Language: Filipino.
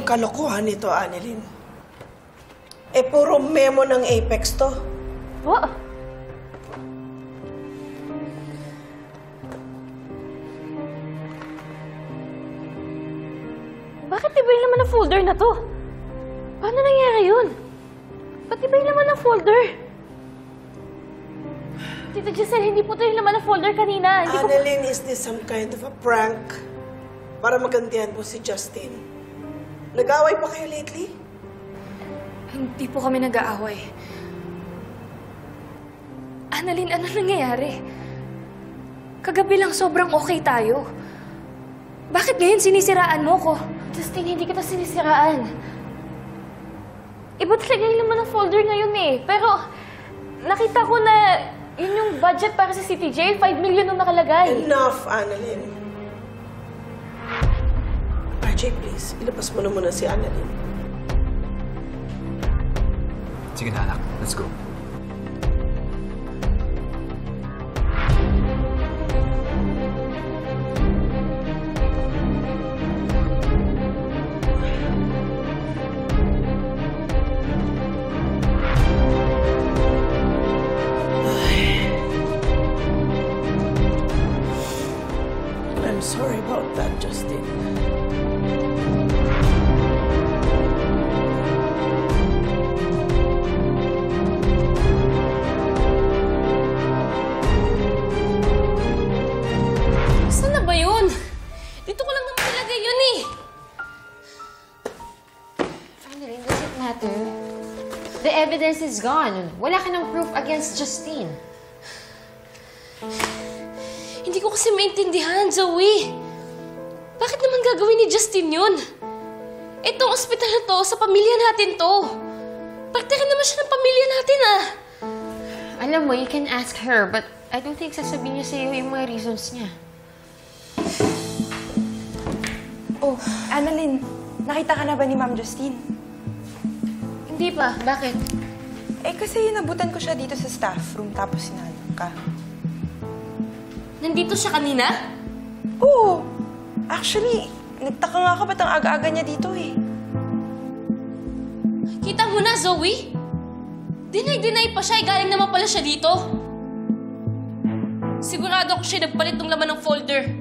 Anong kalokohan nito, Annalyn? Eh, puro memo ng Apex to. What? Bakit iba yung laman ng folder na to? Paano nangyari yun? Ba't iba yung laman ng folder? Tita Giselle, hindi po ito yung laman ng folder kanina. Hindi ko... Annalyn, is this some kind of a prank? Para magantihan po si Justin. Nag-away pa kayo lately? Hindi po kami nag-aaway. Annalyn, ano nangyayari? Kagabi lang sobrang okay tayo. Bakit ngayon sinisiraan mo ko? Justin, hindi kita sinisiraan. Iba talaga yung laman ng folder ngayon eh. Pero nakita ko na yun yung budget para sa CTJ. 5 million nung nakalagay. Enough, Annalyn. RJ, please, ilabas mo na muna si Annalyn. Sige na, anak. Let's go. I'm sorry about that, Justin. Ba yun? Dito ko lang naman nilagay yun eh. Finally, does it matter? The evidence is gone. Wala ka ng proof against Justine. Hindi ko kasi maintindihan, Zoe. Bakit naman gagawin ni Justin yun? Itong ospital na to, sa pamilya natin to. Rin naman siya ng pamilya natin ah. Alam mo, you can ask her, but I don't think sasabihin niya sa'yo yung mga reasons niya. Annalyn, nakita ka na ba ni Ma'am Justine? Hindi pa. Bakit? Eh, kasi nabutan ko siya dito sa staff room tapos sinalong ka. Nandito siya kanina? Oo! Actually, nagtaka nga ka ba't ang aga-aga niya dito eh. Kita mo na, Zoe? Deny-deny pa siya, eh, galing naman pala siya dito. Sigurado ako siya nagpalit ng laman ng folder.